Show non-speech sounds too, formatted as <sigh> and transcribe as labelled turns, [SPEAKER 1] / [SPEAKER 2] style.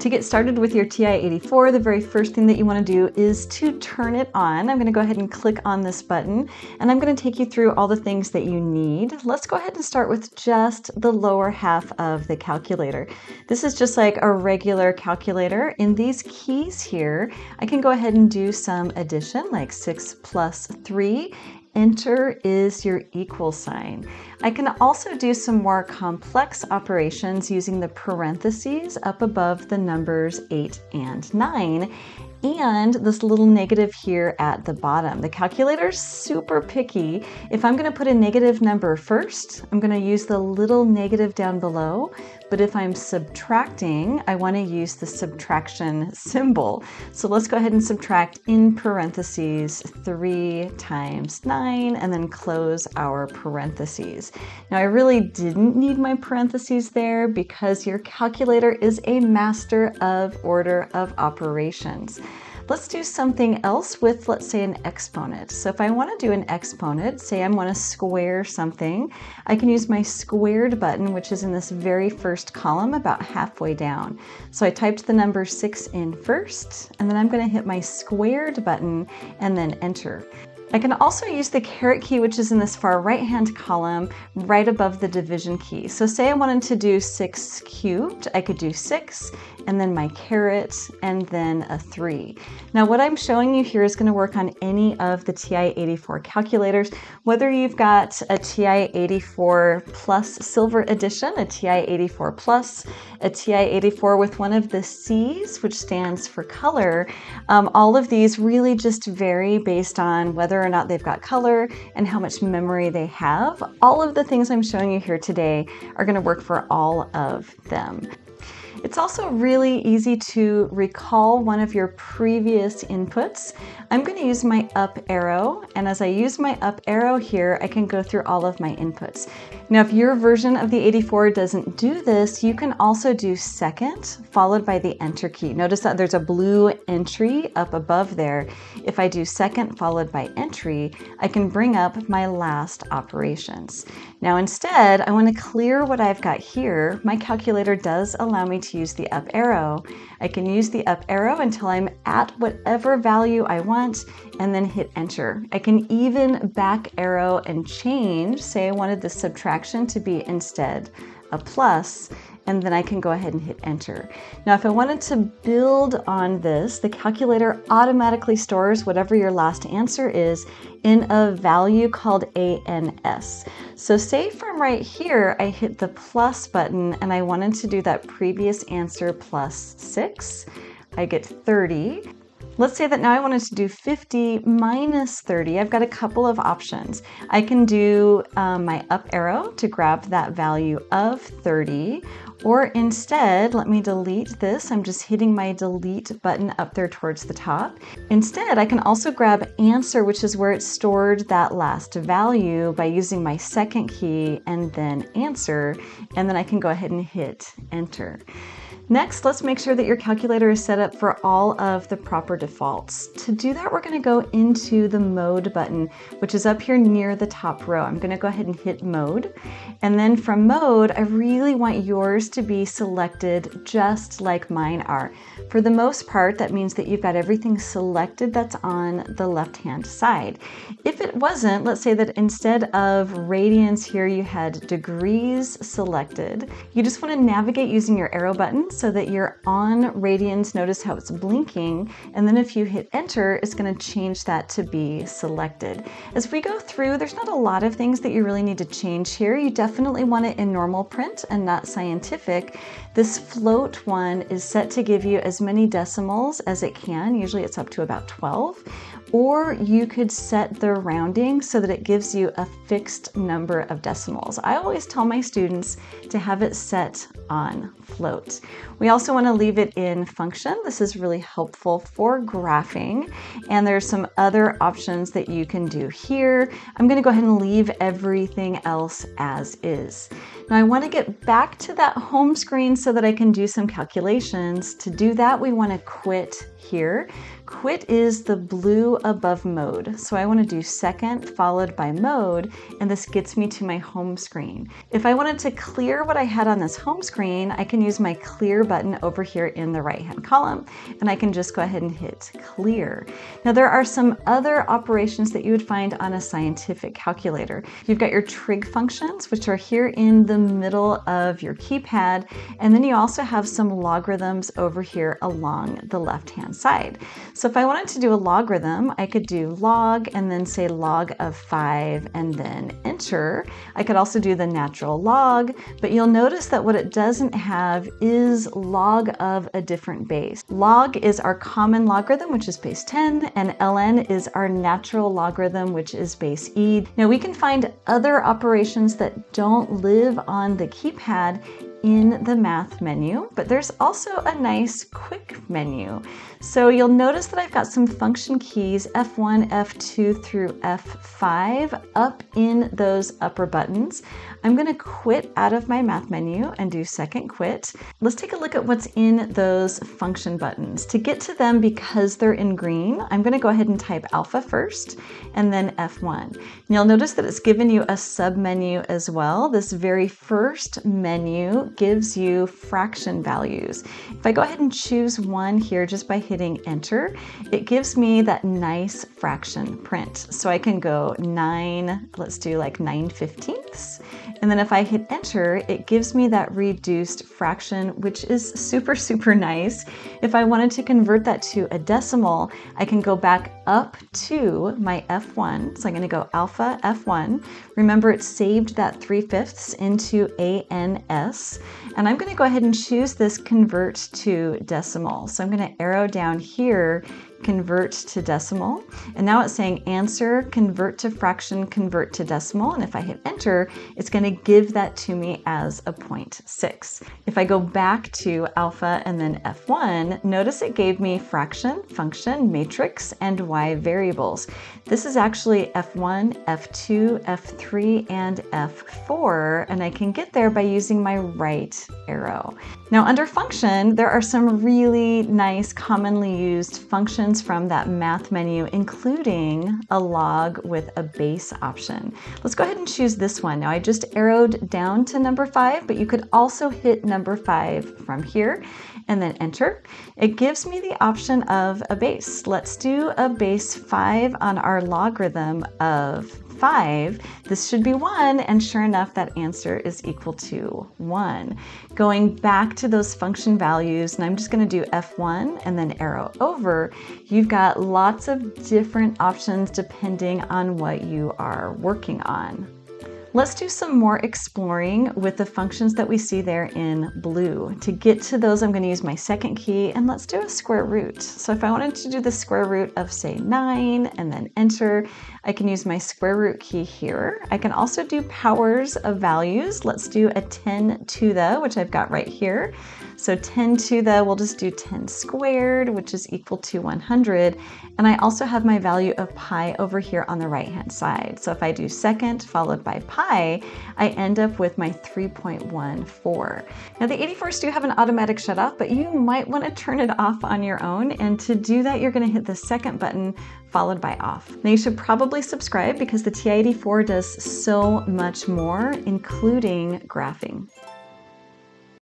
[SPEAKER 1] To get started with your TI-84, the very first thing that you want to do is to turn it on. I'm going to go ahead and click on this button and I'm going to take you through all the things that you need. Let's go ahead and start with just the lower half of the calculator. This is just like a regular calculator. In these keys here, I can go ahead and do some addition like 6 plus 3 enter is your equal sign. I can also do some more complex operations using the parentheses up above the numbers 8 and 9 and this little negative here at the bottom. The calculator's super picky. If I'm gonna put a negative number first, I'm gonna use the little negative down below, but if I'm subtracting, I wanna use the subtraction <laughs> symbol. So let's go ahead and subtract in parentheses three times nine and then close our parentheses. Now I really didn't need my parentheses there because your calculator is a master of order of operations. Let's do something else with, let's say, an exponent. So if I want to do an exponent, say I want to square something, I can use my squared button, which is in this very first column about halfway down. So I typed the number 6 in first, and then I'm going to hit my squared button and then enter. I can also use the caret key, which is in this far right hand column, right above the division key. So say I wanted to do six cubed, I could do six, and then my caret, and then a three. Now what I'm showing you here is gonna work on any of the TI-84 calculators, whether you've got a TI-84 Plus Silver Edition, a TI-84 Plus, a TI-84 with one of the C's, which stands for color, um, all of these really just vary based on whether or not they've got color and how much memory they have. All of the things I'm showing you here today are going to work for all of them. It's also really easy to recall one of your previous inputs. I'm going to use my up arrow, and as I use my up arrow here, I can go through all of my inputs. Now, if your version of the 84 doesn't do this, you can also do second followed by the enter key. Notice that there's a blue entry up above there. If I do second followed by entry, I can bring up my last operations. Now, instead, I want to clear what I've got here. My calculator does allow me to use the up arrow. I can use the up arrow until I'm at whatever value I want and then hit enter. I can even back arrow and change, say I wanted the subtraction to be instead a plus, and then I can go ahead and hit enter. Now, if I wanted to build on this, the calculator automatically stores whatever your last answer is in a value called ANS. So say from right here, I hit the plus button and I wanted to do that previous answer plus six, I get 30. Let's say that now I wanted to do 50 minus 30. I've got a couple of options. I can do um, my up arrow to grab that value of 30, or instead, let me delete this. I'm just hitting my delete button up there towards the top. Instead, I can also grab answer, which is where it stored that last value by using my second key and then answer, and then I can go ahead and hit enter. Next, let's make sure that your calculator is set up for all of the proper defaults. To do that, we're gonna go into the mode button, which is up here near the top row. I'm gonna go ahead and hit mode. And then from mode, I really want yours to be selected just like mine are. For the most part, that means that you've got everything selected that's on the left-hand side. If it wasn't, let's say that instead of radians here, you had degrees selected, you just wanna navigate using your arrow buttons so that you're on radians. Notice how it's blinking. And then if you hit enter, it's gonna change that to be selected. As we go through, there's not a lot of things that you really need to change here. You definitely want it in normal print and not scientific. This float one is set to give you as many decimals as it can. Usually it's up to about 12 or you could set the rounding so that it gives you a fixed number of decimals. I always tell my students to have it set on float. We also want to leave it in function. This is really helpful for graphing. And there's some other options that you can do here. I'm going to go ahead and leave everything else as is. Now I want to get back to that home screen so that I can do some calculations. To do that, we want to quit here. Quit is the blue above mode. So I want to do second followed by mode, and this gets me to my home screen. If I wanted to clear what I had on this home screen, I can use my clear button over here in the right hand column, and I can just go ahead and hit clear. Now there are some other operations that you would find on a scientific calculator. You've got your trig functions, which are here in the middle of your keypad, and then you also have some logarithms over here along the left hand side. So if I wanted to do a logarithm, I could do log and then say log of 5 and then enter. I could also do the natural log, but you'll notice that what it doesn't have is log of a different base. Log is our common logarithm, which is base 10, and ln is our natural logarithm, which is base e. Now we can find other operations that don't live on the keypad in the math menu, but there's also a nice quick menu. So you'll notice that I've got some function keys F1, F2 through F5 up in those upper buttons. I'm gonna quit out of my math menu and do second quit. Let's take a look at what's in those function buttons. To get to them because they're in green, I'm gonna go ahead and type alpha first and then F1. And you'll notice that it's given you a sub menu as well. This very first menu gives you fraction values. If I go ahead and choose one here just by hitting enter, it gives me that nice fraction print. So I can go nine, let's do like nine fifteenths. And then if I hit enter, it gives me that reduced fraction, which is super, super nice. If I wanted to convert that to a decimal, I can go back up to my F1. So I'm gonna go alpha F1. Remember it saved that 3 fifths into ANS. And I'm gonna go ahead and choose this convert to decimal. So I'm gonna arrow down here convert to decimal. And now it's saying answer, convert to fraction, convert to decimal. And if I hit enter, it's going to give that to me as a 0.6. If I go back to alpha and then F1, notice it gave me fraction, function, matrix, and y variables. This is actually F1, F2, F3, and F4, and I can get there by using my right arrow. Now under function, there are some really nice commonly used functions from that math menu, including a log with a base option. Let's go ahead and choose this one. Now I just arrowed down to number five, but you could also hit number five from here and then enter. It gives me the option of a base. Let's do a base five on our logarithm of 5, this should be 1, and sure enough, that answer is equal to 1. Going back to those function values, and I'm just going to do F1 and then arrow over, you've got lots of different options depending on what you are working on. Let's do some more exploring with the functions that we see there in blue. To get to those, I'm going to use my second key and let's do a square root. So if I wanted to do the square root of say 9 and then enter, I can use my square root key here. I can also do powers of values. Let's do a 10 to the, which I've got right here. So 10 to the, we'll just do 10 squared, which is equal to 100. And I also have my value of pi over here on the right-hand side. So if I do second followed by pi, I end up with my 3.14. Now the 84s do have an automatic shut off, but you might want to turn it off on your own. And to do that, you're going to hit the second button followed by off. Now you should probably subscribe because the TI-84 does so much more, including graphing.